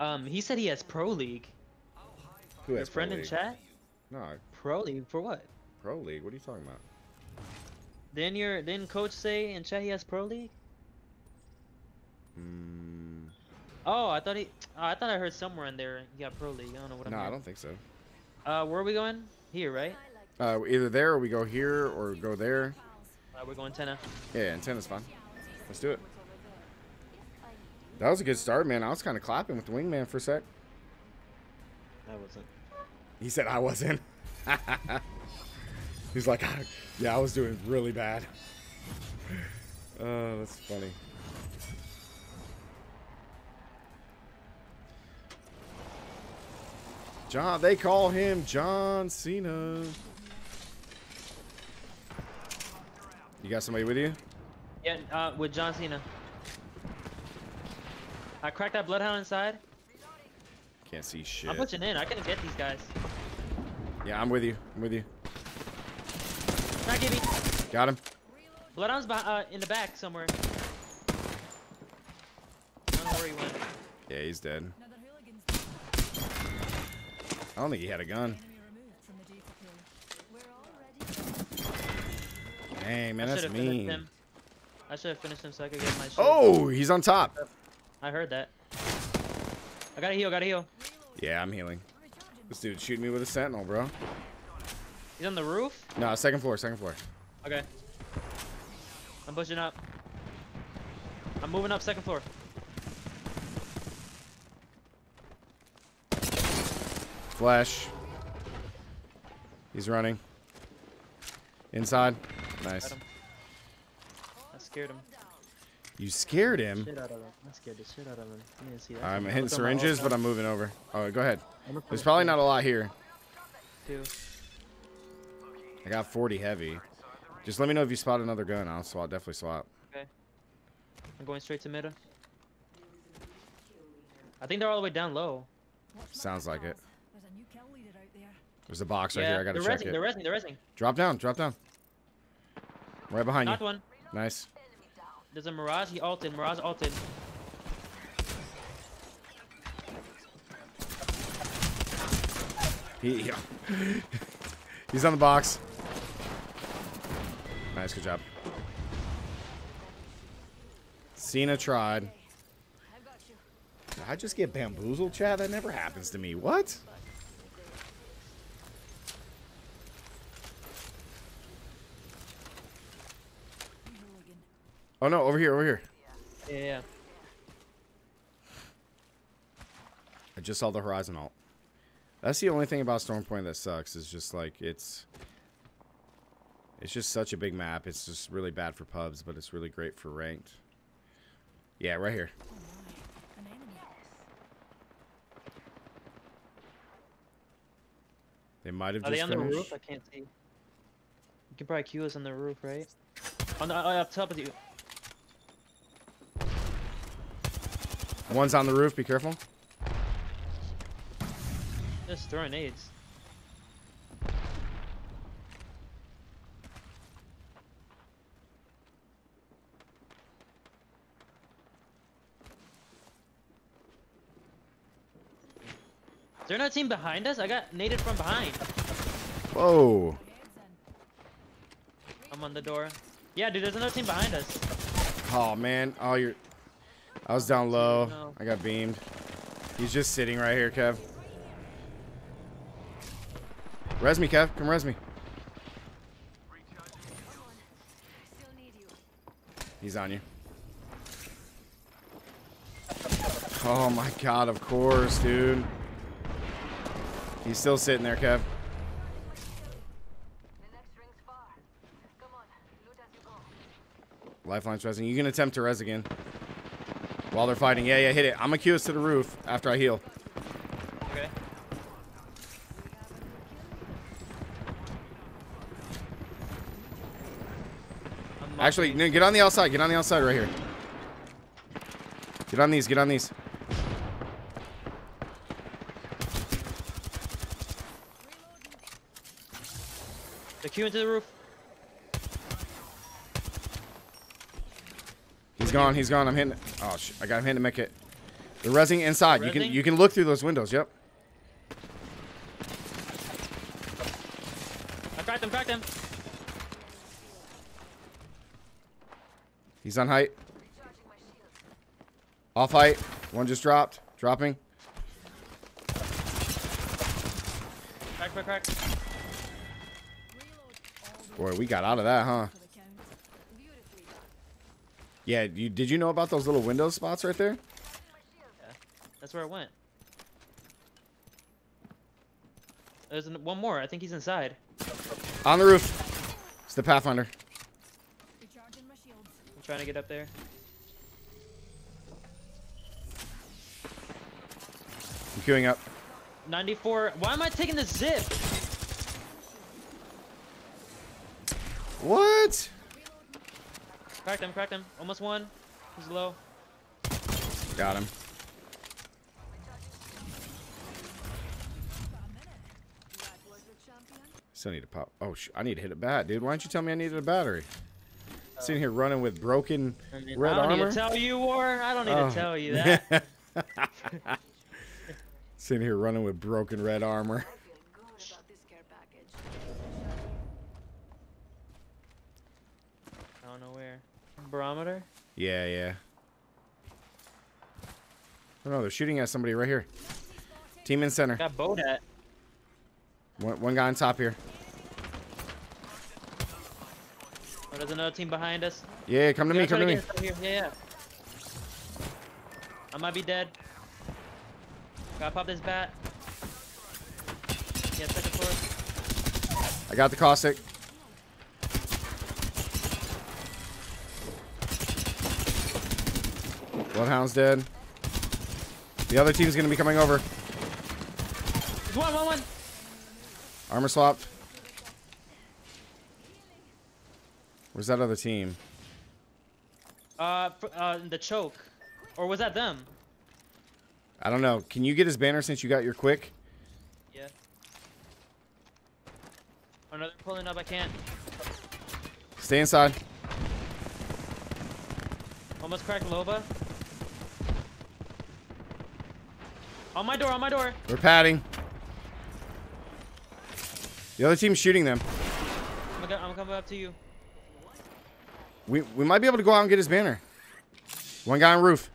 Um, he said he has pro league. Who Your has friend Pro in chat? No, Pro league for what? Pro League. What are you talking about? Didn't your didn't coach say in chat he has pro league? Mm, Oh, I thought he. Oh, I thought I heard somewhere in there he got pro league. I don't know what I'm. no, I don't think so. Uh, where are we going? Here, right? Uh, either there or we go here or go there. Uh, we're going antenna. Yeah, antenna's fine. Let's do it. That was a good start, man. I was kind of clapping with the wingman for a sec. I wasn't. He said I wasn't. He's like, "Ah, yeah, I was doing really bad. Oh, that's funny. John, they call him John Cena. You got somebody with you? Yeah, uh, with John Cena. I cracked that bloodhound inside. Can't see shit. I'm pushing in. I can get these guys. Yeah, I'm with you. I'm with you. Got him. Bloodhound's behind, uh, in the back somewhere. I don't know where he went. Yeah, he's dead. I don't think he had a gun. enemy removed from the deep kill. Dang, man, I that's should have finished mean. him. I should have finished him so I could get my shit. Oh, he's on top. I heard that. I gotta heal. Gotta heal. Yeah, I'm healing. This dude shooting me with a sentinel, bro. He's on the roof. No, second floor, second floor. Okay. I'm pushing up. I'm moving up second floor. Flash. He's running. Inside. Nice. I scared him. You scared him. Shit out of him. I scared the shit out of him. I need to see that. I'm hitting syringes, but. I'm moving over. Oh, go ahead. There's probably not a lot here. Two. I got 40 heavy. Just let me know if you spot another gun. I'll swap. Definitely swap. I'm going straight to mid. I think they're all the way down low. Sounds like it. There's a new kill leader out there. There's a box right yeah, here. I gotta check resing, it. They're resing. They're resing. Drop down. Drop down. Right behind Knocked you. one. Nice. There's a Mirage. He ulted. Mirage ulted. He, yeah. He's on the box. Nice, good job. Cena tried. I've got you. Did I just get bamboozled, Chad? That never happens to me. What? You hooligan. Oh no, over here, over here. Yeah, yeah. I just saw the horizon ult. That's the only thing about Stormpoint that sucks. Is just like it's, it's just such a big map. It's just really bad for pubs, but it's really great for ranked. Yeah, right here. Oh my. An enemy. They might have Are they just on the roof? I can't see. You can probably queue us on the roof, right? On the uh, up top of you. One's on the roof. Be careful. Just throwing nades. Is there another team behind us? I got naded from behind. Whoa. I'm on the door. Yeah, dude, there's another team behind us. Oh man. Oh, you're. I was down low. No. I got beamed. He's just sitting right here, Kev. Res me, Kev. Come res me. Still need you. He's on you. Oh my god, of course, dude. He's still sitting there, Kev. The next ring's far. Come on, loot as you go. Lifeline's resing. You can attempt to res again. While they're fighting. Yeah, yeah, hit it. I'm gonna cue us to the roof after I heal. Okay. Actually, no, get on the outside. Get on the outside right here. Get on these. Get on these. the queue into the roof. He's gone. He's gone. I'm hitting. Oh, sh I got him hitting to make it. They're resing inside. You can you can look through those windows. Yep. I cracked him, cracked him. He's on height. Recharging my shield. Off height. One just dropped. Dropping. Crack, crack, crack. Reload. All the Boy, we got out of that, huh? for the count. Beautifully done. Yeah. You did you know about those little window spots right there? That's where it went. There's an, one more. I think he's inside. On the roof. It's the Pathfinder. Recharging my shields. I'm trying to get up there. I'm queuing up. 94. Why am I taking the zip? What? Cracked him, cracked him. Almost one. He's low. Got him. Got a minute. That was the champion. Still need to pop. Oh, sh- I need to hit a bat, dude. Why didn't you tell me I needed a battery? Sitting here running with broken I, mean, red armor. I don't armor. need to tell you, War. I don't need Oh. to tell you oh. that. Sitting here running with broken red armor. I feel good about this care package. I don't know where. Barometer? Yeah, yeah. Oh no, they're shooting at somebody right here. Team in center. Got bowed at. One, one guy on top here. Oh, there's another team behind us. Yeah, come to We me, come to to me. get us out here. Yeah, yeah. I might be dead. Gotta pop this bat. Yeah, second floor. I got the caustic. Bloodhound's dead. The other team's gonna be coming over. There's one, one, one. Armor swapped. Where's that other team? Uh, uh, the choke. Or was that them? I don't know. Can you get his banner since you got your quick? Yeah. Another pulling up. I can't. Stay inside. Almost cracked Loba. On my door. On my door. We're padding. The other team's shooting them. I'm gonna, I'm coming up to you. We we might be able to go out and get his banner. One guy on roof.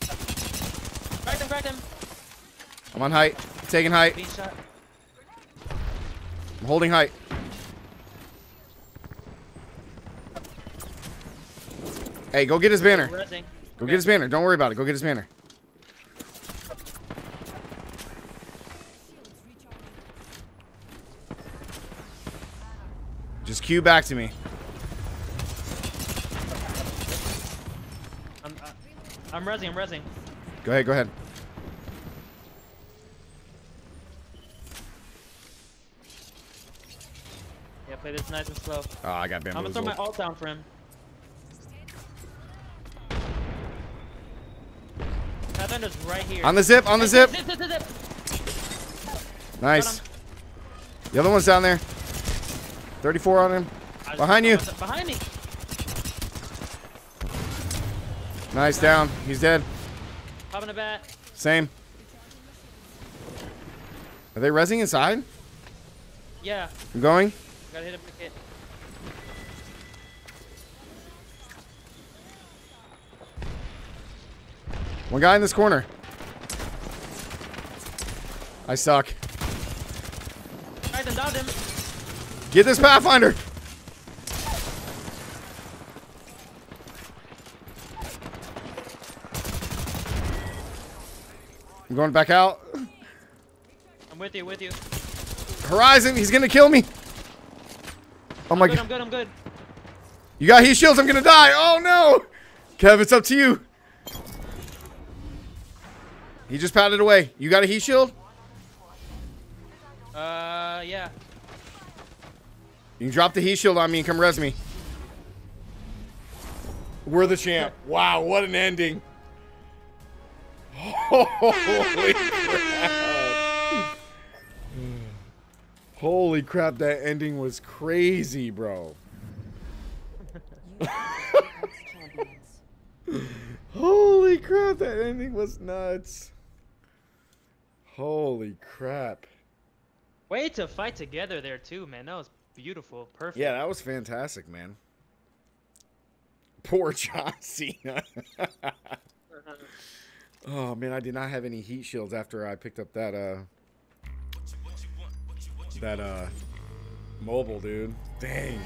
Cracked him. Cracked him. I'm on height. Taking height. I'm holding height. Hey, go get his banner. Go get his banner. Don't worry about it. Go get his banner. Cue back to me. I'm, uh, I'm resing. I'm resing. Go ahead. Go ahead. Yeah, play this nice and slow. Oh, I got bamboozled. I'm gonna throw my ult down for him. Pathfinder's right here. On the zip. On the zip. Zip, zip, zip, zip. Nice. The other one's down there. 34 on him. Behind you. Behind me. Nice down. He's dead. Popping a bat. Same. Are they resing inside? Yeah. I'm going. Gotta hit him with a hit. One guy in this corner. I suck. Alright, then downed him. Get this Pathfinder. I'm going back out. I'm with you, with you. Horizon, he's gonna kill me. Oh my I'm good, god. I'm good, I'm good. You got heat shields, I'm gonna die. Oh no. Kev, it's up to you. He just patted away. You got a heat shield? Uh, yeah. You can drop the heat shield on me and come res me. We're the champ. Wow, what an ending. Holy crap. Holy crap, that ending was crazy, bro. Holy crap, that ending was nuts. Holy crap. Way to fight together there too, man. That was beautiful. Perfect. Yeah, that was fantastic, man. Poor John Cena. oh man, I did not have any heat shields after I picked up that uh that uh mobile, dude. Dang.